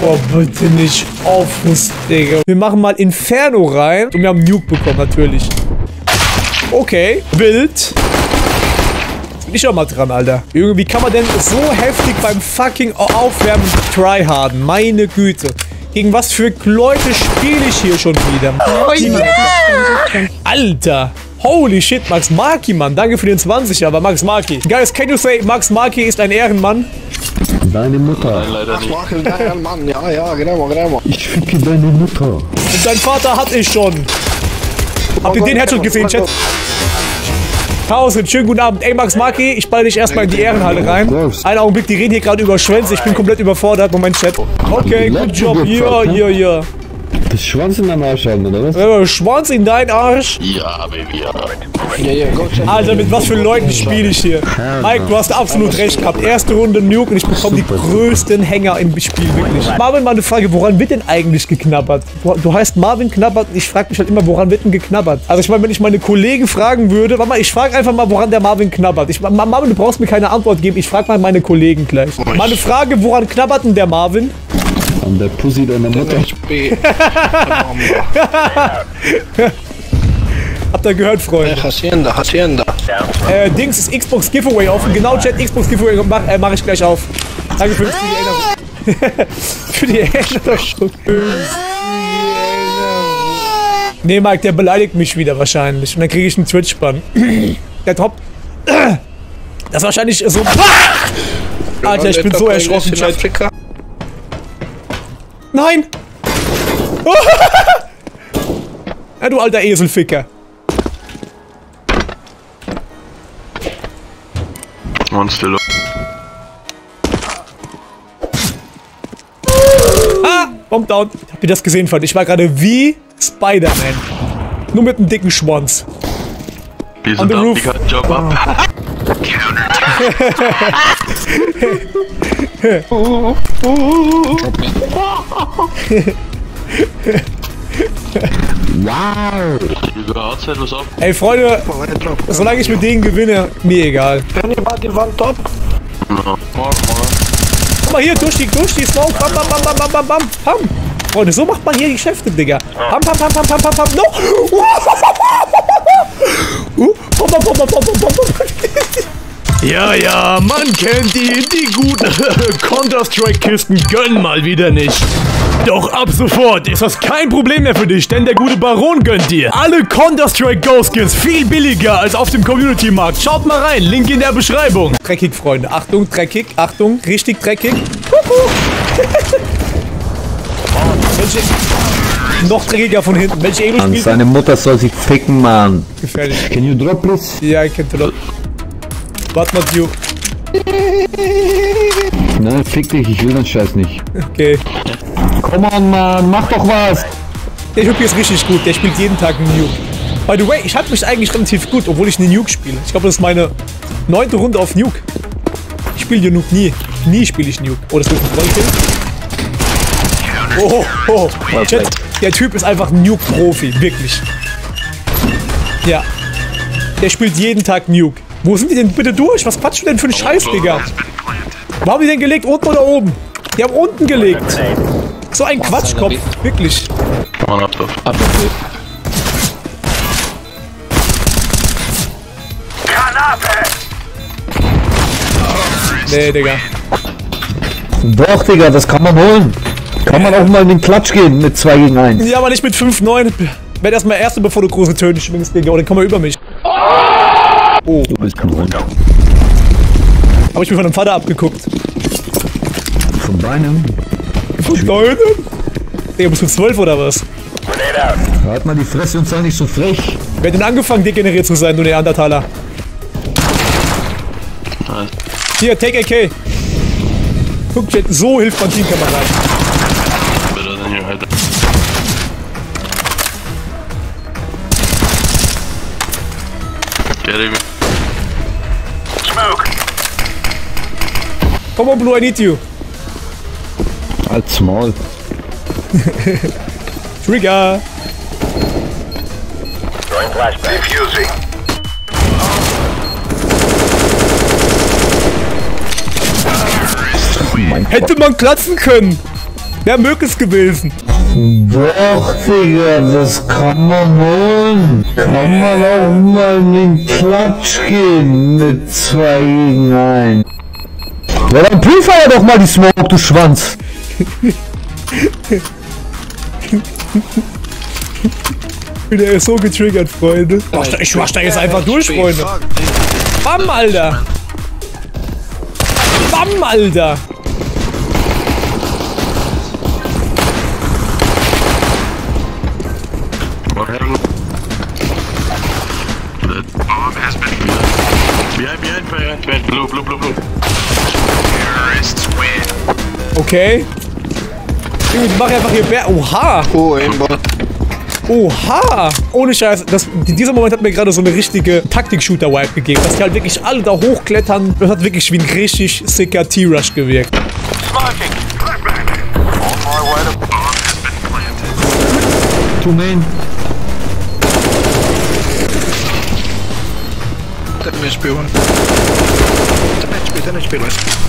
Boah, bitte nicht Aufrüst, Digga. Wir machen mal Inferno rein. Und wir haben Nuke bekommen, natürlich. Okay, wild. Jetzt bin ich auch mal dran, Alter. Irgendwie kann man denn so heftig beim fucking Aufwärmen tryharden? Meine Güte. Gegen was für Leute spiele ich hier schon wieder? Oh yeah! Alter. Holy shit, Max Marki, Mann. Danke für den 20, aber Max Marki. Guys, can you say, Max Marki ist ein Ehrenmann? Deine Mutter. Nein, leider nicht. Mach geil, Mann. Ja, ja, genau, genau. Ich ficke deine Mutter. Und dein Vater hatte ich schon. Habt ihr den Headshot gesehen, Chat? Chaos, schönen guten Abend. Ey, Max Marki, ich balle dich erstmal in die Ehrenhalle rein. Einen Augenblick, die reden hier gerade über Schwänze. Ich bin komplett überfordert. Moment, Chat. Okay, good job. Ja, ja, ja. Das Schwanz in deinem Arsch haben, oder was? Äh, Schwanz in dein Arsch. Ja, Baby, ja. Ja. Alter, mit was für Leuten spiele ich hier? Mike, du hast absolut recht gehabt. Erste Runde Nuke und ich bekomme die größten Hänger im Spiel, wirklich. Marvin, mal eine Frage, woran wird denn eigentlich geknabbert? Du, heißt Marvin Knabbert und ich frage mich halt immer, woran wird denn geknabbert? Also ich meine, wenn ich meine Kollegen fragen würde, warte mal, ich frage einfach mal, woran der Marvin knabbert. Ich, Ma- Marvin, du brauchst mir keine Antwort geben, ich frage mal meine Kollegen gleich. Mal eine Frage, woran knabbert denn der Marvin? An der Pussy deiner Mutter. HP. Habt ihr gehört, Freunde? Hacienda, Hacienda. Äh, Dings ist Xbox Giveaway offen. Genau, Chat, Xbox Giveaway mach, äh, mach ich gleich auf. Danke für die Erinnerung. für die Erinnerung. Nee, Mike, der beleidigt mich wieder wahrscheinlich. Und dann kriege ich einen Twitch-Bann. der Top. Das ist wahrscheinlich so. Alter, ich bin so erschrocken, Chat. Nein! ja, du alter Eselficker. Still. Ah! Bomb down. Habt ihr das gesehen, Freunde? Ich war gerade wie Spider-Man. Nur mit einem dicken Schwanz. Wir On sind the up, roof. die kann Job ab. Wow! Ey, Freunde, solange ich mit denen gewinne, mir egal. Top? Guck mal hier, durch die, durch die Smoke. Bam, bam, bam, bam, bam, bam, bam. Pam. Freunde, so macht man hier Geschäfte, Digga. Pam, pam, pam, pam, pam, pam, pam. No! Uh, pam, pam, pam, pam, pam, pam, pam. Ja, ja, man kennt die, die guten Counter-Strike-Kisten gönnen mal wieder nicht. Doch ab sofort ist das kein Problem mehr für dich, denn der gute Baron gönnt dir alle Counter-Strike Ghost Skins viel billiger als auf dem Community-Markt. Schaut mal rein, Link in der Beschreibung. Dreckig, Freunde. Achtung, dreckig. Achtung, richtig dreckig. Kuckuck. Noch dreckiger von hinten. Welche spielt? seine Mutter soll sich ficken, Mann. Gefährlich. Can you drop, please? Ja, ich kennt das. Warte mal, you. Nein, fick dich, ich will den Scheiß nicht. Okay. Komm on, Mann, mach doch was! Der Nuke ist richtig gut. Der spielt jeden Tag einen Nuke. By the way, ich halte mich eigentlich relativ gut, obwohl ich eine Nuke spiele. Ich glaube, das ist meine neunte Runde auf Nuke. Ich spiele hier Nuke nie. Nie spiele ich Nuke. Oh, das wird ein Vollkill. Oh, oh, oh. Chat, der Typ ist einfach ein Nuke-Profi. Wirklich. Ja. Der spielt jeden Tag Nuke. Wo sind die denn bitte durch? Was quatschst du denn für einen Scheiß, Digga? Wo haben die denn gelegt? Unten oder oben? Die haben unten gelegt. So ein Quatschkopf. Wirklich. One up top. Nee, Digga. Doch, Digga, das kann man holen. Kann man auch mal in den Klatsch gehen mit 2 gegen 1. Ja, aber nicht mit 5-9. Werd erstmal Erste, bevor du große Töne schwingst, Digga. Oder komm mal über mich. Du bist ein Hund. Hab ich mir von deinem Vater abgeguckt. Von deinem? Von deinem? Digga, bist du 12 oder was? Halt mal die Fresse und sei nicht so frech. Wer hat denn angefangen, degeneriert zu sein, du Neandertaler? Nice. Hier, take AK. Guck, Chat, so hilft man Teamkameraden. Better than your head. Get him. Come on, Blue, I need you. Halt small. Trigger. Hätte man klatzen können. Wäre möglich gewesen. Doch, Digga, das kann man holen. Kann man auch mal in den Klatsch gehen mit zwei gegen ein. Ja, dann Prüfer doch mal die Smoke, du Schwanz. Der ist so getriggert, Freunde. Ich wasch da jetzt einfach durch, Freunde. Bam, Alter. Bam, Alter. Okay. Ich die einfach hier Bär. Oha! Oh, Aimbot. Oha! Ohne Scheiß, das, dieser Moment hat mir gerade so eine richtige Taktik-Shooter-Wipe gegeben, dass die halt wirklich alle da hochklettern. Das hat wirklich wie ein richtig sicker T-Rush gewirkt. Two main. Damage B1. Damage B, damage B1.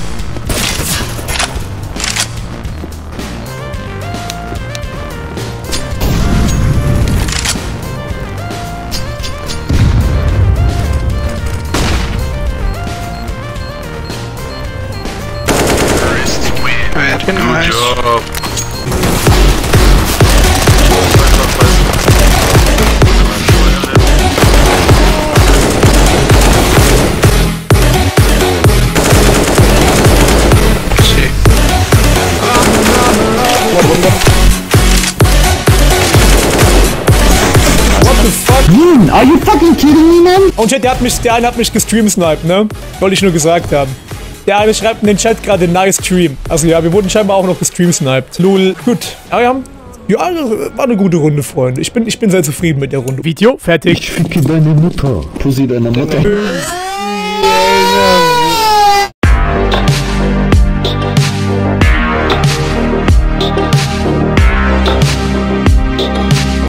Hm, are you fucking kidding me, man? Und der, hat mich, der eine hat mich gestreamsniped, ne? Wollte ich nur gesagt haben. Der eine schreibt in den Chat gerade nice Stream. Also ja, wir wurden scheinbar auch noch gestreamsniped. Lul. Gut. Aber wir haben. Ja, das war eine gute Runde, Freunde. Ich bin, ich bin sehr zufrieden mit der Runde. Video fertig. Ich ficke deine Mutter. Pussy deiner Mutter. Yes,